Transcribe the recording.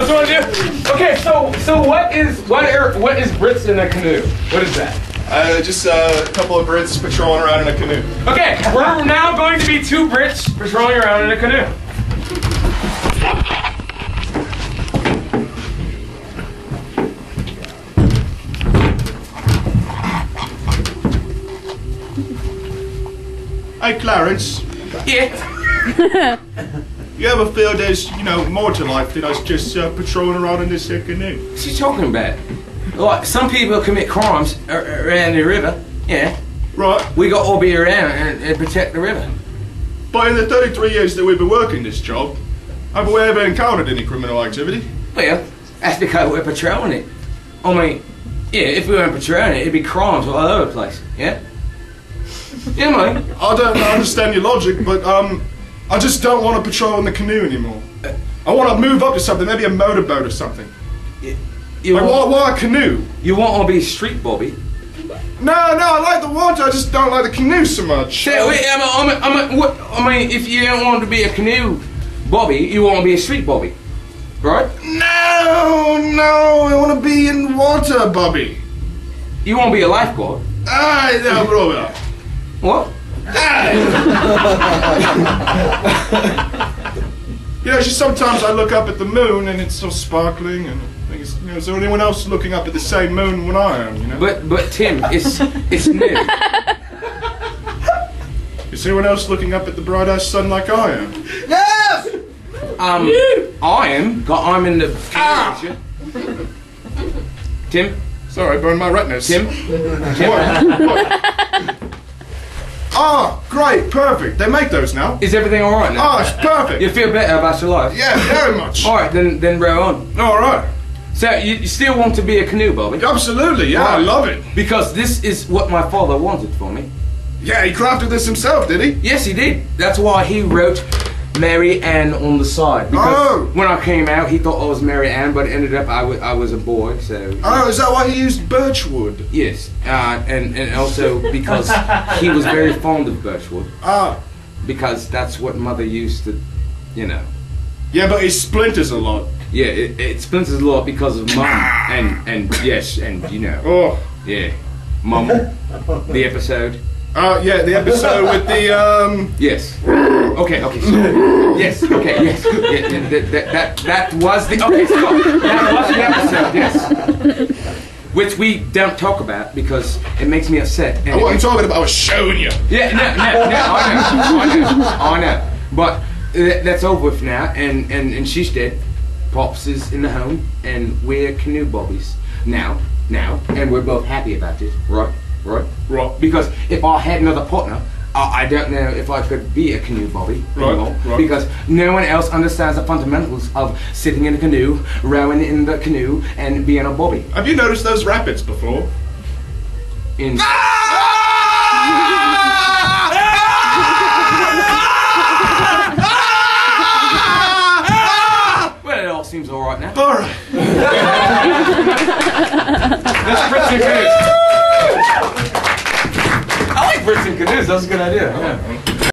Okay, so so what is what are what is Brits in a canoe? What is that? Uh, just uh, a couple of Brits patrolling around in a canoe. Okay, we're now going to be two Brits patrolling around in a canoe. Hey, Clarence, Yeah. you ever feel there's, you know, more to life than us just uh, patrolling around in this here canoe? What's he talking about? Like some people commit crimes around the river. Yeah. Right, We got to be around and, and protect the river. but in the 33 years that we've been working this job, have we ever encountered any criminal activity? Well, that's because we're patrolling it. I mean, yeah, if we weren't patrolling it, it'd be crimes all over the place. Yeah. Yeah, mate. I don't understand your logic, but um, I just don't want to patrol in the canoe anymore. I want to move up to something, maybe a motorboat or something. You Like, why, want, why a canoe? you want to be a street Bobby? No, no, I like the water, I just don't like the canoe so much. So, wait, I mean, I mean, I mean, what, I mean, if you don't want to be a canoe Bobby, you want to be a street Bobby, right? No, no, I want to be in water, Bobby. You want to be a lifeguard. Ah, no, bro. What? You know, just sometimes I look up at the moon and it's so sparkling, and I think, it's, you know, is there anyone else looking up at the same moon when I am? You know, But but Tim, it's it's new. is anyone else looking up at the bright ass sun like I am? Yes! Um, I am. Got I'm in the. Ah! Tim, Sorry, I burned my retinas. Tim, What? What? Ah, great, perfect. They make those now. is everything all right now? Ah, it's perfect. You feel better about your life? Yeah, very much. All right, then then row on. All right. So you, you still want to be a canoe Bobby? Absolutely, yeah, I love it. Because this is what my father wanted for me. Yeah, he crafted this himself, did he? Yes, he did. That's why he wrote Mary Ann on the side. Because Oh. when I came out, he thought I was Mary Ann, but it ended up I I was a boy. So Oh, is that why he used birchwood? yes, uh, and and also because he was very fond of birchwood. Ah, Because that's what mother used to, you know. yeah, but it splinters a lot. Yeah, it, it splinters a lot because of mum and and yes, and you know, Oh. yeah, mum. The episode. Uh, yeah, the episode with the, um, Yes. Okay. Okay. So, yes. Okay. Yes. Yeah, yeah, that, that, that was the okay. So that was the episode. Yes. Which we don't talk about because it makes me upset. And I wasn't talking about, I was showing you. yeah. No. No. No. I know. I know. I know. But uh, that's over with now, and and and she's dead. Pops is in the home, and we're canoe bobbies now. Now, and we're both happy about it, right? Right. Right. Because if I had another partner, I, I don't know if I could be a canoe bobby Right, anymore. right. Because no one else understands the fundamentals of sitting in a canoe, rowing in the canoe, and being a bobby. Have you noticed those rapids before? In ah! well, it all seems all right now. Alright. That's Brits and canoes. I like Brits and canoes. That's a good idea. Yeah.